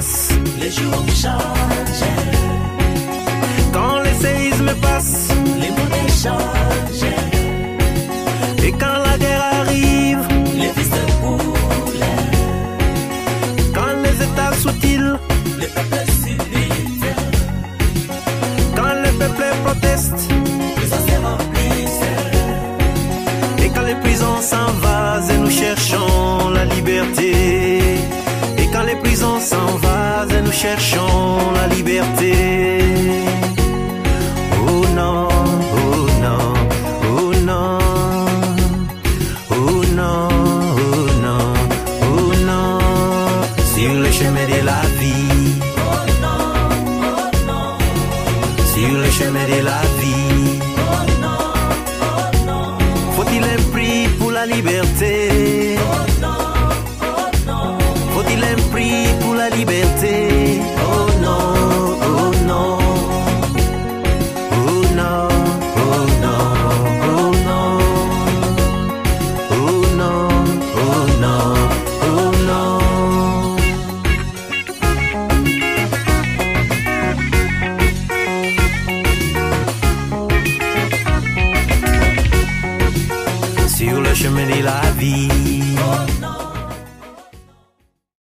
les jours changent. Quand les séismes passent, les monnaies changent. Et quand la guerre arrive, les vices de coulent. Quand les états soutiles, les peuples s'unitent. Quand les peuples protestent, les océans remplissent. Et quand les prisons s'en vont. cherchant la liberté. Oh non, oh non, oh non, oh non, oh non, oh non, sur le chemin de la vie. Oh non, oh non, sur le chemin de la vie. sur le chemin de la vie. Oh,